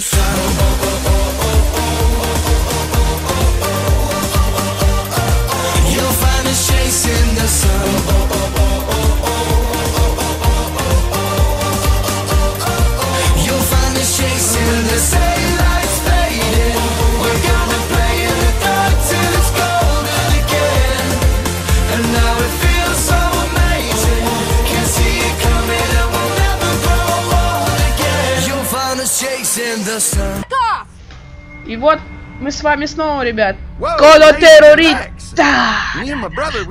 the sun. И вот мы с вами снова, ребят. Коло террориста!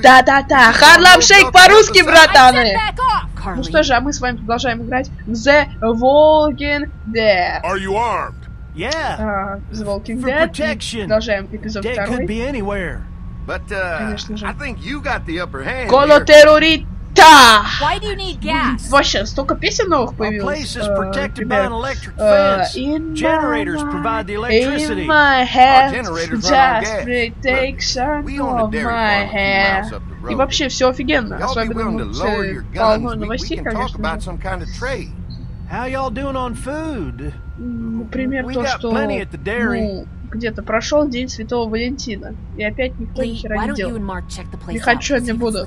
Да-да-да, Харлам Шейк по-русски, братаны! Ну что же, а мы с вами продолжаем играть в The Walking Dead. Are you armed? Yeah. Uh, The Walking Dead. И продолжаем эпизод второй. Конечно же. Коло террориста! Да! Вообще, столько песен новых появилось. Э, э, generators provide the electricity. My head just protection of my hair. И вообще все офигенно, особенно полно новостей, э, конечно. How y'all doing on food? Например, то, что ну, где-то прошел день Святого Валентина, и опять никто ни хера не делал. Не хочу, не буду.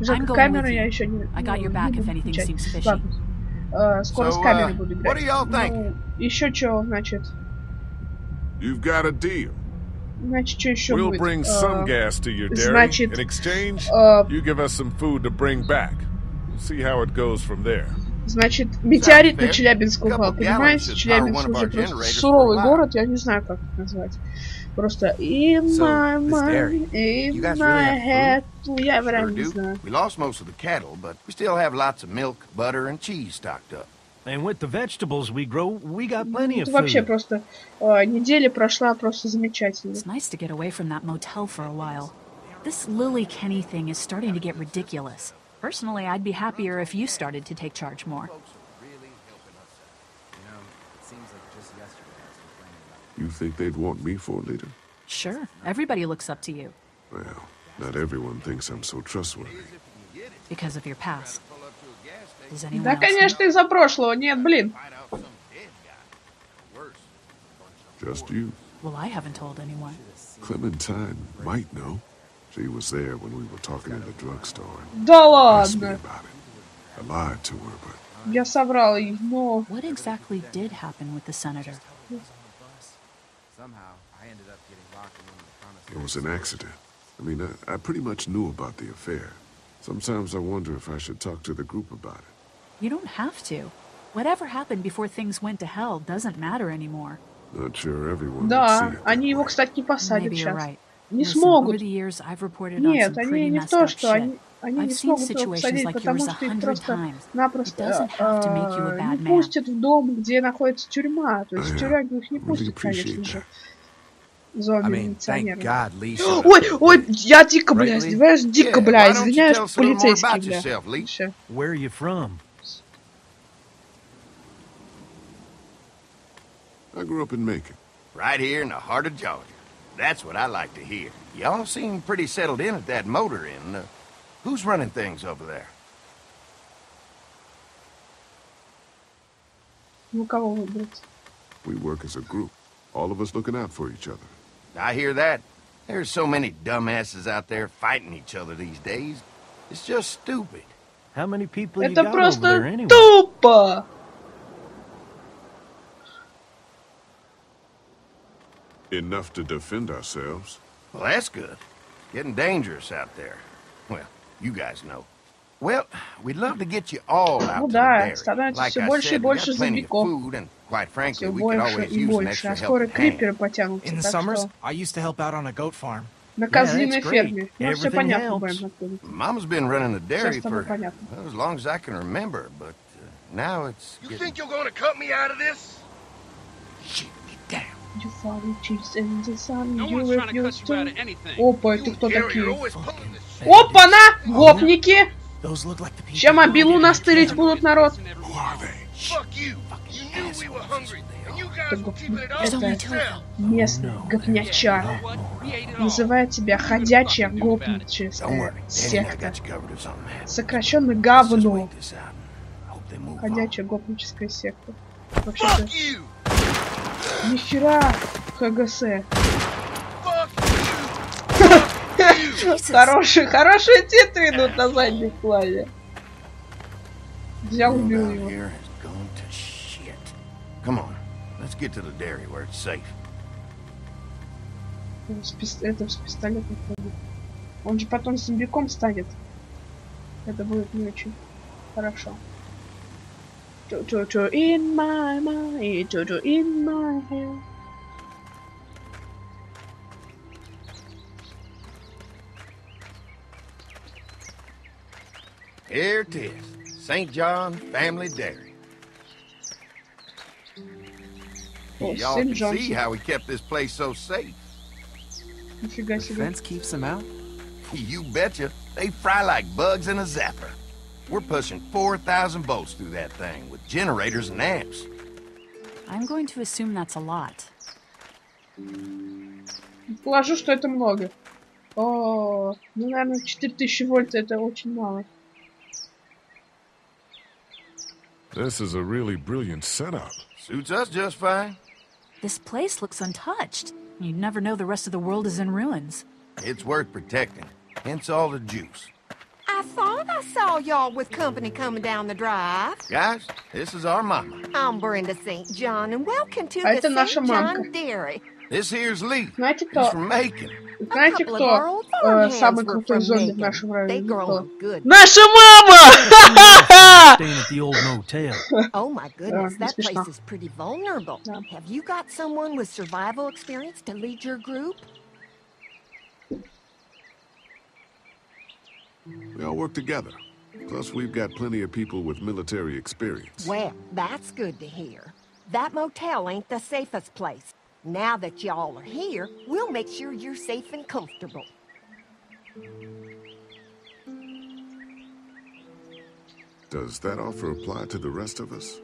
legit? Жалко, I'm going камеру with я you. еще не I got ну, your back не if буду anything включать. seems fishy. Ладно. Э, скоро So, с камерой uh, буду what играть. do y'all think? Ну, еще что, значит? You've got a deal. Значит, что еще We'll будет? bring Э, some gas to your dairy. значит, In exchange, э, you give us some food to bring back. See how it goes from there. Значит, метеорит fair. на Челябинск упал, Couple понимаете? gallons should Челябинск power one of уже our просто generators суровый for a while. город, я не знаю, как это назвать. Просто in so, my mind, in you guys my really head. We sure do. We lost most of the cattle, but we still have lots of milk, butter, and cheese stocked up. And with the vegetables we grow, we got plenty of food. Вообще просто э, неделя прошла просто замечательно. It's nice to get away from that motel for a while. This Lilly Kenny thing is starting to get ridiculous. Personally, I'd be happier if you started to take charge more. You think they'd want me for a leader? Sure, everybody looks up to you Well, not everyone thinks I'm so trustworthy. because of your past. Does anyone Да, else know? конечно, из-за прошлого. Нет, блин. Just you. Well, I haven't told anyone. Clementine might know. She was there when we were talking in the drugstore and Да asked me ладно. about it. I lied to her, but Я соврал ей, но... What exactly did happen with the senator? it was an accident. I mean, I, I pretty much knew about the affair. Sometimes I wonder if I should talk to the group about it. You don't have to. Whatever happened before things went to hell doesn't matter anymore. Not sure everyone would see Да, it. они that его, way. кстати, не посадят Maybe you're сейчас. right. Не Listen, over смогут. the years, I've reported on Нет, some они pretty не в messed то, up что shit. они, Они не смогут его посадить, потому что их просто-напросто э, не пустят в дом, где находится тюрьма. То есть в тюрягу их не пустят, конечно же. Зомби Ой, ой, я дико, блядь, извиняюсь, дико, блядь, извиняюсь, полицейский, блядь. I grew up in Macon. Right here in the heart of Georgia. That's what I like to hear. Y'all seem pretty settled in at that motor inn. Uh, who's running things over there? Ну, кого выбрать? We work as a group, all of us looking out for each other. I hear that. There's so many dumbasses out there fighting each other these days. It's just stupid. How many people you Это got over there просто anyway? тупо! Enough to defend ourselves. Well, that's good. Getting dangerous out there. Well, you guys know. Well, we'd love to get you all out Ну to да, the dairy. становится Like всё I больше и said, we больше got plenty of зомбиков. food, and quite frankly, Все we could больше always и use an больше, extra а скоро helping hand. криперы потянутся. In the так summers, что I used to help out on a goat farm. на Yeah, козлиной that's great. ферме. Ну, все Everything понятно helps. будем откуда. Mama's been running the dairy Сейчас тобой for понятно. well, as long as I can remember, but uh, now it's You getting... think you're gonna cut me out of this? Shit, get down. You follow Jesus and the sun, no you refuse to... Опа, это кто такие? Опа-на! Гопники! Ща мобилу настырить будут, народ. Это местный гопнячар. Называет тебя ходячая гопническая секта. сокращенный говно. Ходячая гопническая секта. Вообще-то... Нихера! ХГС. Хорошие, хорошие титры идут на заднем плане. Взял, убил его. Come on, let's get to the dairy where it's safe. С Это с пистолетом ходит. Он же потом зомбиком станет. Это будет не очень хорошо. Jojo in my mind, Jojo in my head. Here it is, St. John Family Dairy. Well, Y'all can Johnson. see how we kept this place so safe. The fence keeps them out? You betcha. They fry like bugs in a zapper. We're pushing 4,000 volts through that thing with generators and amps. I'm going to assume that's a lot. Положу, что это много. О, ну, наверное, 4000 вольт это очень мало. This is a really brilliant setup. Suits us just fine. This place looks untouched. You'd never know the rest of the world is in ruins. It's worth protecting. Hence all the juice. I thought I saw y'all with company coming down the drive. Guys, this is our mama. I'm Brenda St. John, and welcome to А the это наша St. John мамка. Dairy. This here's Lee. Знаете, He's кто, from Macon. знаете, couple of our кто old э, farmhands самый were крутой from зомби в Macon. нашем They районе? grow Кто? 'em good. Наша мама! Staying at the old motel. Oh my goodness, не that смешно. place is pretty vulnerable. Да. Have you got someone with survival experience to lead your group? We all work together. Plus, we've got plenty of people with military experience. Well, that's good to hear. That motel ain't the safest place. Now that y'all are here, we'll make sure you're safe and comfortable. Does that offer apply to the rest of us?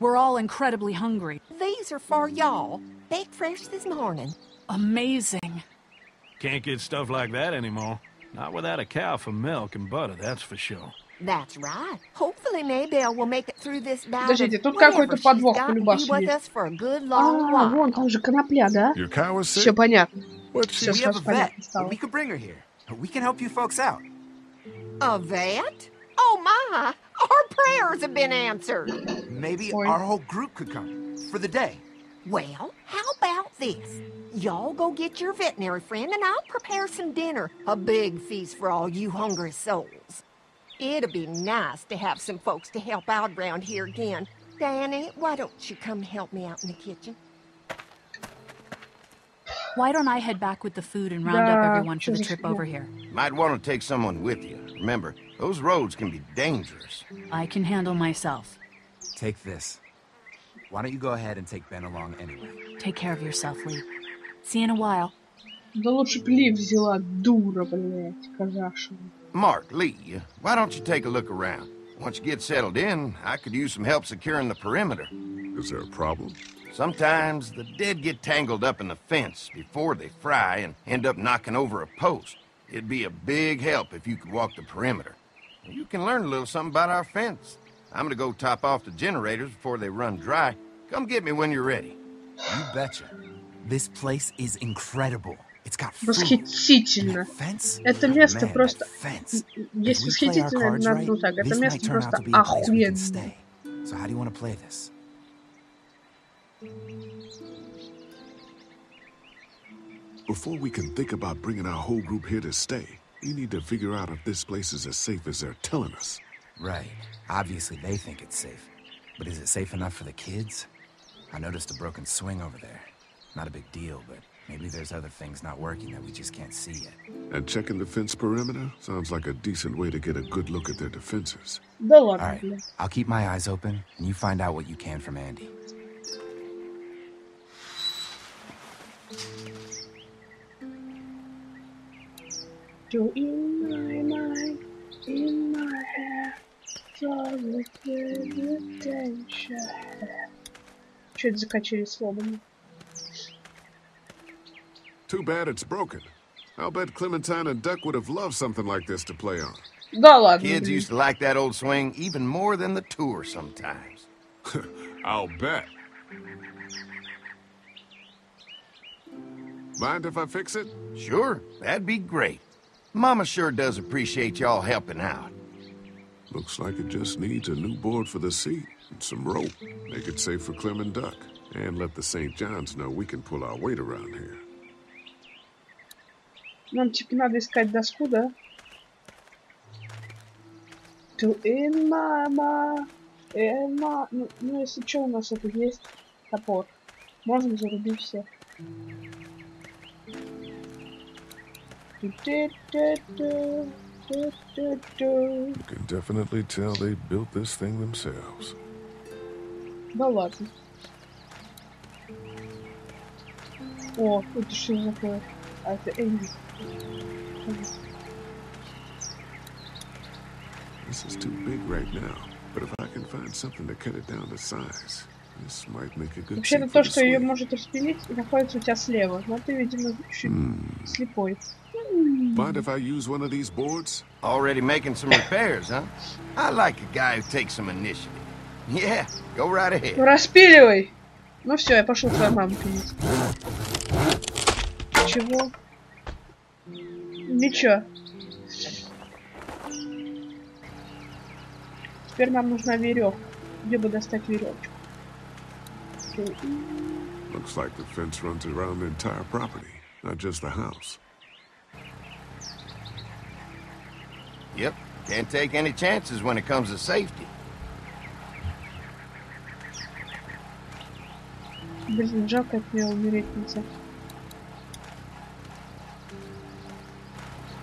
We're all incredibly hungry. These are for y'all. Baked fresh this morning. Amazing. Can't get stuff like that anymore. Not without a cow for milk and butter, that's for sure. That's right. Hopefully Maybelle will make it through this bout Подождите, of тут whatever какой-то she's подвох got and по-любасу be with есть. us for a good long А, while. вон, там же конопля, да? Your cow is Все sick? понятно. What's she? Сейчас We have a сразу vet. понятно стало. We could bring her here. We can help you folks out. A vet? Oh my! Our prayers have been answered. Maybe Oi. our whole group could come for the day. Well, how about this? Y'all go get your veterinary friend and I'll prepare some dinner. A big feast for all you hungry souls. It'd be nice to have some folks to help out around here again. Danny, why don't you come help me out in the kitchen? Why don't I head back with the food and round up everyone for the trip over here? Might want to take someone with you. Remember, those roads can be dangerous. I can handle myself. Take this. Why don't you go ahead and take Ben along anyway? Take care of yourself, Lee. See you in a while. Да лучше б Ли взяла, дура, блядь, казашева. Mark, Lee, why don't you take a look around? Once you get settled in, I could use some help securing the perimeter. Is there a problem? Sometimes the dead get tangled up in the fence before they fry and end up knocking over a post. It'd be a big help if you could walk the perimeter. You can learn a little something about our fence. I'm gonna go top off the generators before they run dry. Come get me when you're ready. You betcha. This place is incredible. It's got food. Восхитительно. That fence? Это место Man, просто... that fence. Есть If we play our восхитительно, cards надо right, ну так. Это this might место turn out просто to be a place we can охуенно. stay. So how do you want to play this? Before we can think about bringing our whole group here to stay, we need to figure out if this place is as safe as they're telling us. Right. Obviously, they think it's safe. But is it safe enough for the kids? I noticed a broken swing over there. Not a big deal, but maybe there's other things not working that we just can't see yet. And checking the fence perimeter sounds like a decent way to get a good look at their defenses. All right, I'll keep my eyes open, and you find out what you can from Andy. My mind, in my so attention. Че это закачали словами? Too bad it's broken. I'll bet Clementine and Duck would have loved something like this to play on. Да ладно, Kids блин. used to like that old swing even more than the tour sometimes. I'll bet. Mind if I fix it? Sure, that'd be great. Mama sure does appreciate y'all helping out. Looks like it just needs a new board for the seat and some rope. Make it safe for Clem and Duck. And let the St. John's know we can pull our weight around here. Нам типа надо искать доску, да? To in mama, in ma... Ну, ну, если что, у нас это есть топор. Можем зарубить всех. Ту-ту-ту-ту, ту-ту-ту. You can definitely tell they built this thing themselves. Да ладно. О, это что такое? А это Энди. This is too big right now, but if I can find something to cut it down to size, this might make a good seat for то, что ее может распилить, находится у тебя слева. Но ты, видимо, чуть Hmm. слепой. Mind if I use one of these boards? Already making some repairs, huh? I like a guy who takes some initiative. Yeah, go right ahead. Ну распиливай! Ну все, я пошел твою маму пилить. Чего? Ничего. Теперь нам нужна веревка. Где бы достать веревочку? Looks like the fence runs around the entire property, not just the house. Yep, can't take any chances when it comes to safety. Блин, жалко от нее умереть нельзя.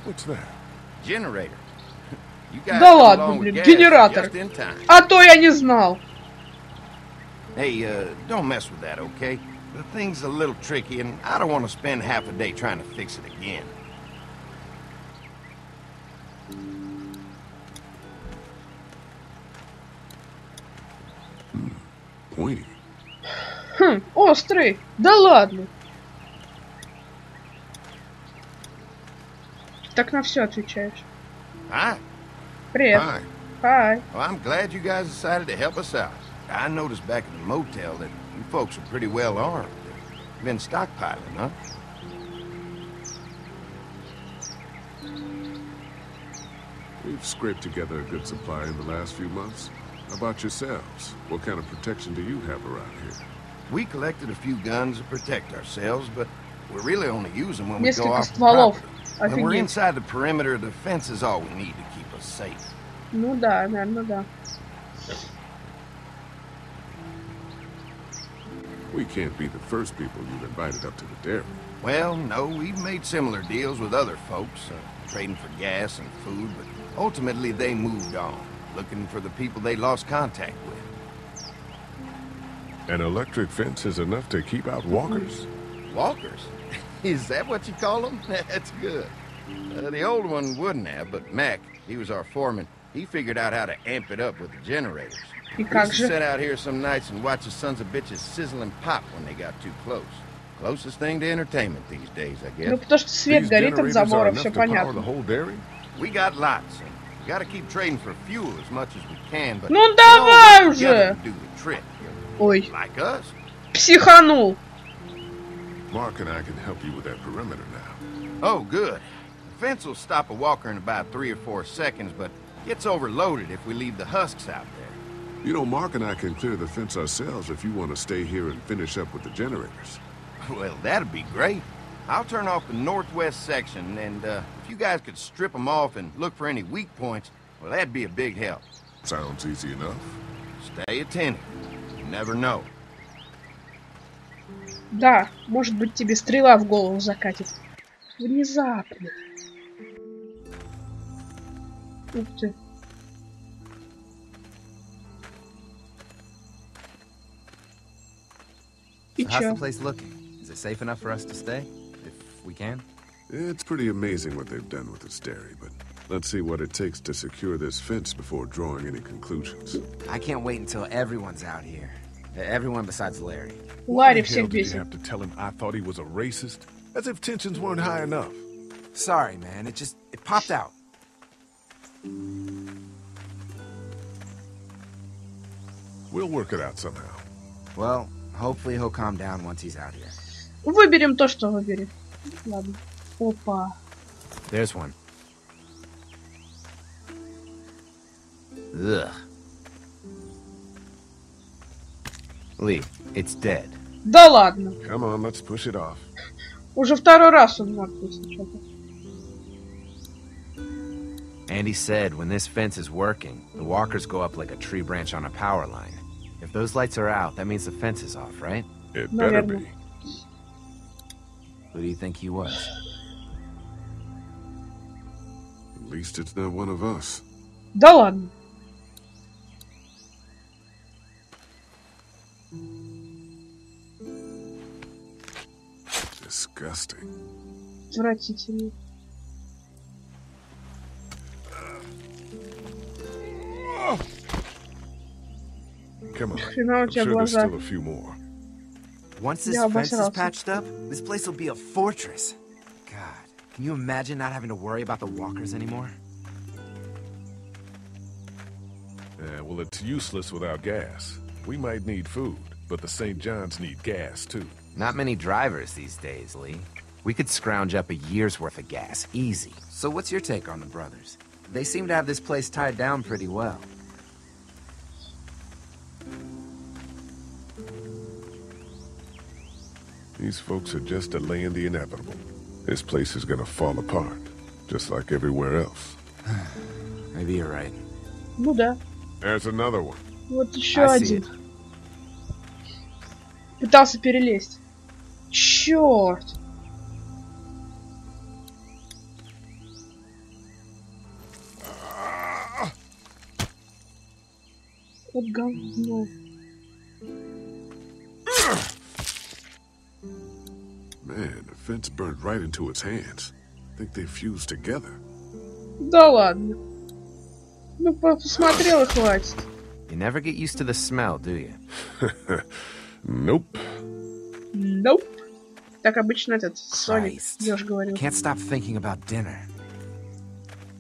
What's that? Generator. You guys Да come ладно, along with блин, gas генератор. just in time. А то я не знал. Hey, uh, don't mess with that, okay? The thing's a little tricky, and I don't want to spend half a day trying to fix it again. Pointy. Хм, острый. Да ладно. Так на все отвечаешь. Hi. Привет. Hi. Хай. Well, I'm glad you guys decided to help us out. I noticed back at the motel that you folks are pretty well armed. You've been stockpiling, huh? We've scraped together a good supply in the last few months. How about yourselves? What kind of protection do you have around here? We collected a few guns to protect ourselves, but we really only use them when we go Несколько off the стволов. property. When we're Офигеть. inside the perimeter, the fence is all we need to keep us safe. Ну да, наверное, да. We can't be the first people you've invited up to the dairy. Well, no, we've made similar deals with other folks, uh, trading for gas and food, but ultimately they moved on, looking for the people they lost contact with. An electric fence is enough to keep out walkers? Walkers? Is that what you call them? That's good. Uh, the old one wouldn't have, but Mac, he was our foreman, he figured out how to amp it up with the generators. И We как used to sit же? out here some nights and watch the sons of bitches sizzle and pop when they got too close. Closest thing to entertainment these days, I guess. Ну потому что свет These горит от generators are забора, enough все to power the понятно. whole dairy? We got lots, and we gotta keep trading for fuel as much as we can, but Ну we all давай work together уже! to do the trick. Ой, Like us. психанул. Mark and I can help you with that perimeter now. Oh, good. The fence will stop a walker in about three or four seconds, but gets overloaded if we leave the husks out there. You know, Mark and I can clear the fence ourselves if you want to stay here and finish up with the generators. Well, that'd be great. I'll turn off the northwest section, and uh, if you guys could strip them off and look for any weak points, well, that'd be a big help. Sounds easy enough. Stay attentive. You never know. Да, может быть тебе стрела в голову закатит. Внезапно. Ух ты. И So how's чё? the place looking? Is it safe enough for us to stay? If we can? It's pretty amazing what they've done with this dairy, but let's see what it takes to secure this fence before drawing any conclusions. I can't wait until everyone's out here. E- Everyone besides Larry. Ларри Hell, всех do you бесит. have to tell him I thought he was a racist? As if tensions weren't high enough. Sorry, man. It just it popped out. We'll work it out somehow. Well, hopefully he'll calm down once he's out here. Выберем то, что выберем. Ладно. Опа. There's one. Ugh. Lee, it's dead. Да ладно. Come on, let's push it off. Уже второй раз он мертв, если что-то. Andy said when this fence is working, the walkers go up like a tree branch on a power line. If those lights are out, that means the fence is off, right? It better Наверное. be. Who do you think he was? At least it's not one of us. Да ладно. Disgusting. Отвратительно. Come on. Хрена у I'm тебя sure there's глаза. still a few more. Once this Yeah, fence is обосрался. patched up, this place will be a fortress. God, can you imagine not having to worry about the walkers anymore? Yeah, well, it's useless without gas. We might need food, but the St. John's need gas, too. Not many drivers these days, Lee. We could scrounge up a year's worth of gas, easy. So what's your take on the brothers? They seem to have this place tied down pretty well. These folks are just delaying the inevitable. This place is gonna fall apart, just like everywhere else. Maybe you're right. Ну да. There's another one. Вот еще I see один. it. Пытался перелезть. Черт. Вот говно. Man, the fence burned right into its hands. think they fused together. Да ладно. Ну, по- посмотрел и хватит. You never get used to the smell, do you? Nope. Nope. Так обычно этот Соник, Christ. я уже говорил. Can't stop thinking about dinner.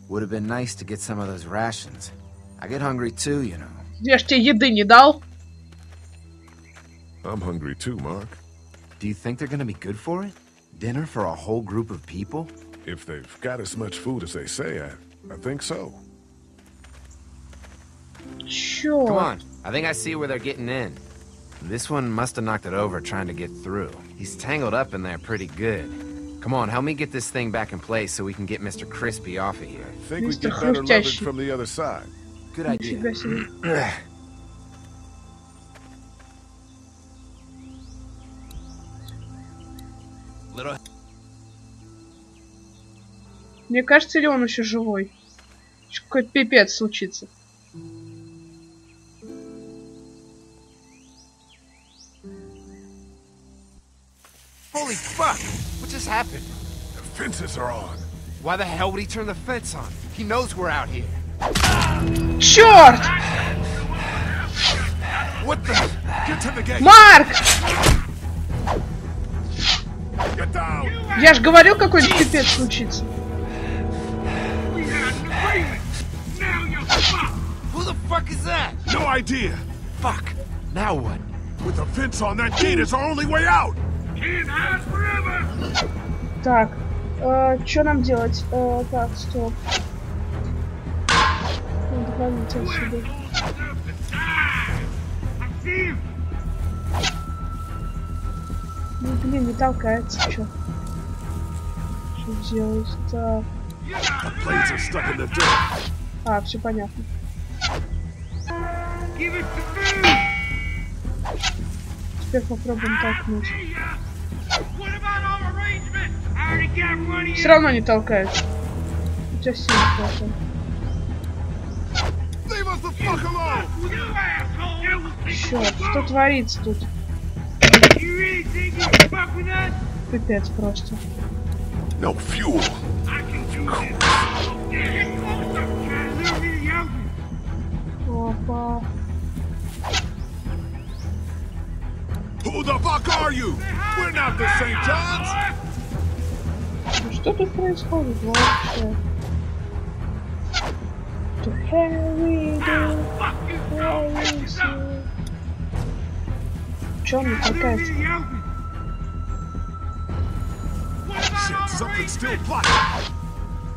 Would have been nice to get some of those rations. I get hungry too, you know. Я ж тебе еды не дал. I'm hungry too, Mark. Do you think they're gonna be good for it? Dinner for a whole group of people? If they've got as much food as they say, I, I think so. Черт. Come on, I think I see where they're getting in. This one must have knocked it over trying to get through. He's tangled up in there pretty good. Come on, help me get this thing back in place so we can get Mr. Crispy off of here. I think we Mr. get better leverage Хрустящий. from the other side. Good idea. Нифига себе. Little Мне кажется, или он еще живой? Ещё Какой-то пипец случится. Holy fuck! What just happened? The fences are on. Why the hell would he turn the fence on? He knows we're out here. Черт! What the? Get to the gate. Марк! Get down. Я же говорил, какой-нибудь пипец случится. We had an agreement. Now you're fucked. Who the fuck is that? No idea. Fuck! Now what? With the fence on, that gate is our only way out. Так, э, что нам делать? Э, так, стоп. Отвалить отсюда. Ну, блин, не толкается, что? Что делать? Так. А, все понятно. Теперь попробуем толкнуть. Все равно не толкает. У тебя сил хватит. Черт, что творится тут? Пипец просто. No fuel. Опа. Who the fuck are you? We're not the St. John's. Ну что тут происходит вообще? To hell we do, Fuck you. hell we see. Чё он не толкается? Leave me open. What Shit, something's still plotting.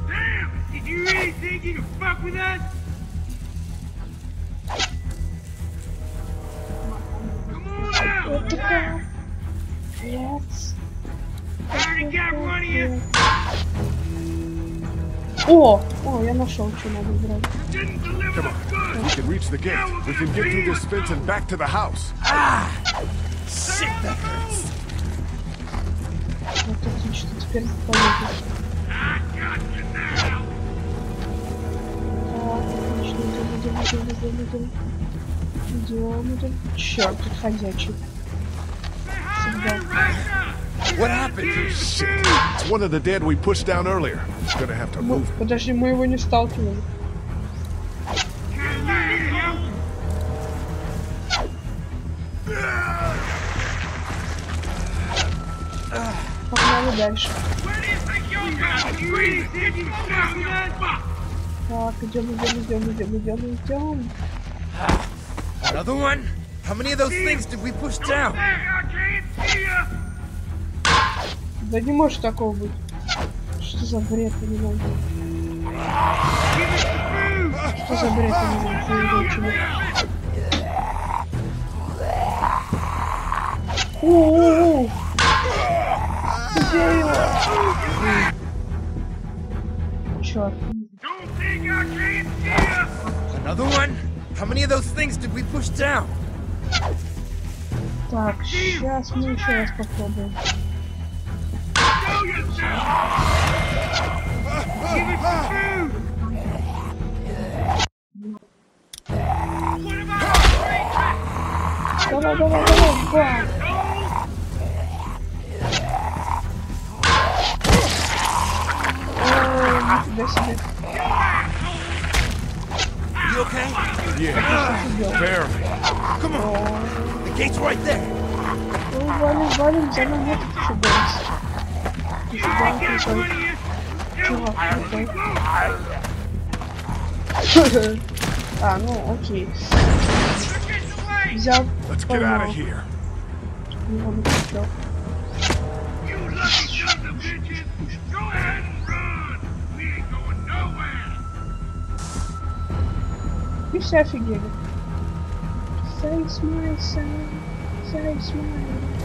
Damn! Did you really think you could fuck with us? Come on out! Вот такая. Yes. О! О, я нашел, что надо брать. Didn't deliver the goods! We can reach the gate. We can get through this fence and back to the house. Shit, that hurts. Вот отлично, теперь поедем. I got you now! Так, отлично, идем, идем, идем, идем, идем. Идем, идем. Черт, тут ходячий. Всегда. What happened? Shit. It's one of the dead we pushed down earlier. Gonna have to Ну, move. подожди, мы его не сталкивали. Can't let it out! Погнали дальше. Where do you think you're going? You really think you can fuck with us? Так, идем, идем, идем, идем, идем, идем. Another one? How many of those things did we push down? Да не может такого быть. Что за бред, знаю. Что за бред. У-у-у! Где его? Черт. Another one? How many of those things did we push down? Так, сейчас мы еще раз попробуем. on, go on, go go go this is. You okay? Yeah, barely. Come on, the gate's right there. Oh, run him, run I send him here to push your base. You should go out and go. Okay? ah, no, okay. Jump. Let's get oh, out of here. Jump. You lucky sons of bitches! Go ahead and run! We ain't going nowhere! You said she it. Say smile, son. Say smile.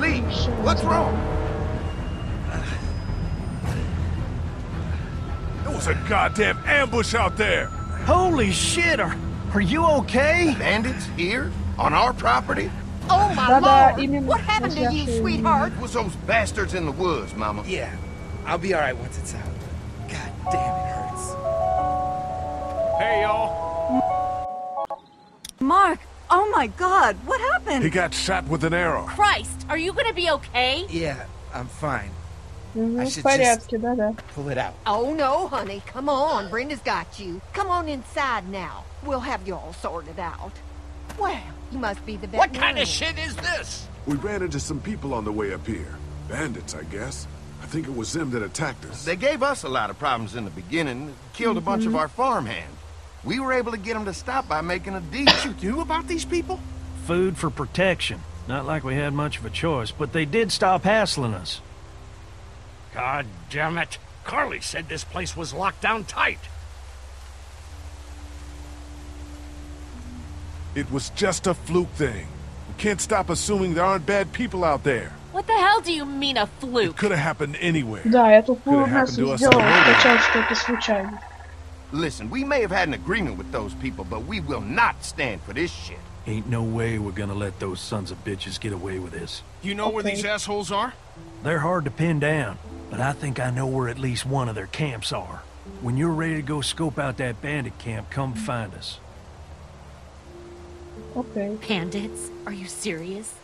Lee, what's wrong? There was a goddamn ambush out there! Holy shit, are are you okay? Bandits here? On our property? Oh, my lord! What happened to you, sweetheart? It was those bastards in the woods, Mama. Yeah, I'll be alright once it's out. God damn, it hurts. Hey, y'all. Mark, oh my god, what happened? He got shot with an arrow. Christ, are you gonna be okay? Yeah, I'm fine. Мгм, I в should порядке, да-да. Pull it out. Oh no, honey. Come on. Brenda's got you. Come on inside now. We'll have you all sorted out. Well, you must be the What kind veterinarian. of shit is this? We ran into some people on the way up here. Bandits, I guess. I think it was them that attacked us. They gave us a lot of problems in the beginning, killed a bunch of our farmhands. We were able to get them to stop by making a deal. You knew about these people? Food for protection. Not like we had much of a choice, but they did stop hassling us. God damn it. Carley said this place was locked down tight. It was just a fluke thing. We can't stop assuming there aren't bad people out there. What the hell do you mean a fluke? Could have happened anywhere. Listen, we may have had an agreement with those people, but we will not stand for this shit. Ain't no way we're gonna let those sons of bitches get away with this. You know okay. where these assholes are? They're hard to pin down but I think I know where at least one of their camps are. When you're ready to go scope out that bandit camp, come find us. Okay. Bandits? Are you serious?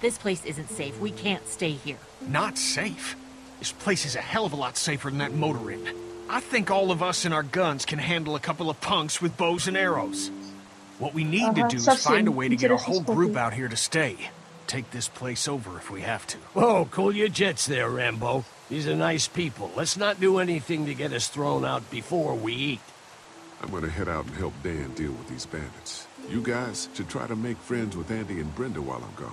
This place isn't safe. We can't stay here. Not safe? This place is a hell of a lot safer than that motor inn. I think all of us and our guns can handle a couple of punks with bows and arrows. What we need uh -huh. to do is find a way to get our whole group out here to stay. Take this place over if we have to. Whoa, cool your jets there, Rambo. These are nice people. Let's not do anything to get us thrown out before we eat. I'm gonna head out and help Dan deal with these bandits. You guys should try to make friends with Andy and Brenda while I'm gone.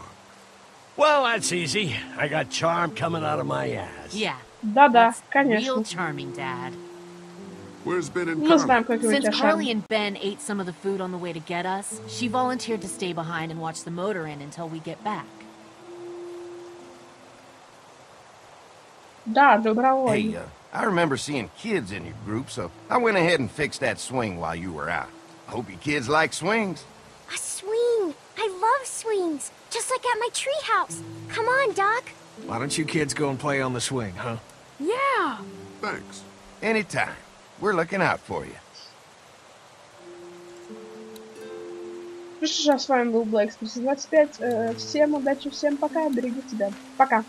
Well, that's easy. I got charm coming out of my ass. Yeah. Да-да, конечно. Real charming, Dad. Where's Ben and Carley? Since Carley and Ben ate some of the food on the way to get us, she volunteered to stay behind and watch the motor in until we get back. Да, добровольно. Hey, uh, I remember seeing kids in your group, so I went ahead and fixed that swing while you were out. I hope you kids like swings. A swing! I love swings, just like at my treehouse. Come on, Duck. Why don't you kids go and play on the swing, huh? Yeah. Thanks. Anytime. We're looking out for you. Ну что ж, а с вами был Блэкспресс 25. Э, всем удачи, всем пока, берегите себя. Пока.